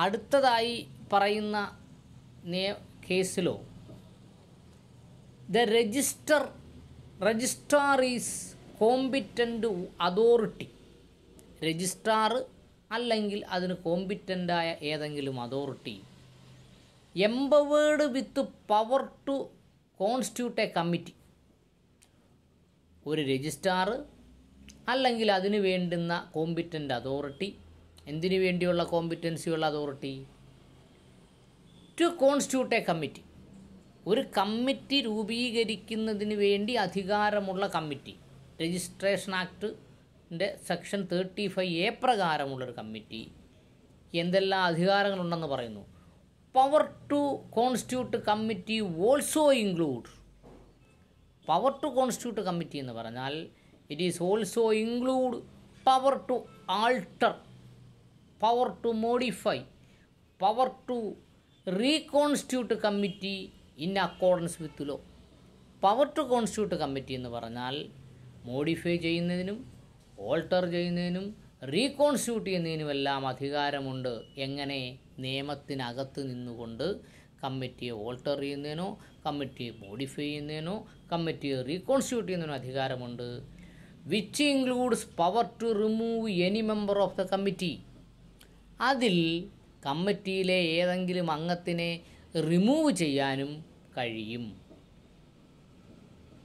അടുത്തതായി പറയുന്ന കേസിലോ? The register registrar is competent authority registrar അല്ലെങ്കിൽ അതിന് കോമ്പിറ്റന്റായ ഏതെങ്കിലും authority empowered with power to constitute a committee ഒരു രജിസ്ട്രാർ അല്ലെങ്കിൽ അതിന് വേണ്ടുന്ന കോമ്പിറ്റന്റ് അതോറിറ്റി എന്തിനു വേണ്ടിയുള്ള കോമ്പിറ്റൻസിയുള്ള authority to constitute a committee ഒരു കമ്മിറ്റി രൂപീകരിക്കുന്നതിന് വേണ്ടി അധികാരമുള്ള കമ്മിറ്റി രജിസ്ട്രേഷൻ ആക്ടിന്റെ സെക്ഷൻ തേർട്ടി ഫൈവ് എ പ്രകാരമുള്ളൊരു കമ്മിറ്റി എന്തെല്ലാം അധികാരങ്ങളുണ്ടെന്ന് പറയുന്നു? Power to constitute committee also include power to constitute committee എന്ന് പറഞ്ഞാൽ it is also include power to alter power to modify power to reconstitute committee in accordance with law power to constitute committee എന്ന് പറഞ്ഞാൽ modify ചെയ്യുന്നതിനും alter ചെയ്യുന്നതിനും reconstitute ചെയ്യുന്നതിനുമെല്ലാം അധികാരമുണ്ട്. എങ്ങനെ? നിയമത്തിനകത്ത് നിന്നുകൊണ്ട് കമ്മിറ്റിയെ ഓൾട്ടർ ചെയ്യുന്നതിനോ കമ്മിറ്റിയെ മോഡിഫൈ ചെയ്യുന്നതിനോ കമ്മിറ്റിയെ റീകോൺസ്റ്റിറ്റ്യൂട്ട് ചെയ്യുന്നതിനോ അധികാരമുണ്ട്. Which includes power to remove any member of the committee അതിൽ കമ്മിറ്റിയിലെ ഏതെങ്കിലും അംഗത്തിനെ റിമൂവ് ചെയ്യാനും കഴിയും.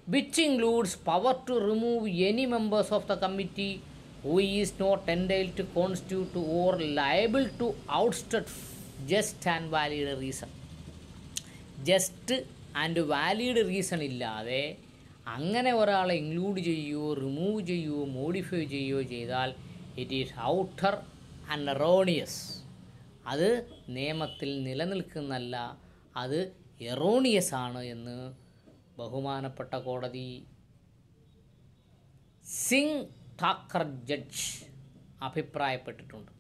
Which includes power to remove any members of the committee who is not entitled to constitute or liable to ousted just and valid reason just and valid reason ഇല്ലാതെ അങ്ങനെ ഒരാളെ include ചെയ്യുകയോ റിമൂവ് ചെയ്യുകയോ modify ചെയ്യുകയോ ചെയ്താൽ it is outer and erroneous അത് നിയമത്തിൽ നിലനിൽക്കുന്നല്ല അത് എറോണിയസ് ആണ് എന്ന് ബഹുമാനപ്പെട്ട കോടതി സിംഗ് താക്കർ ജഡ്ജ് അഭിപ്രായപ്പെട്ടിട്ടുണ്ട്.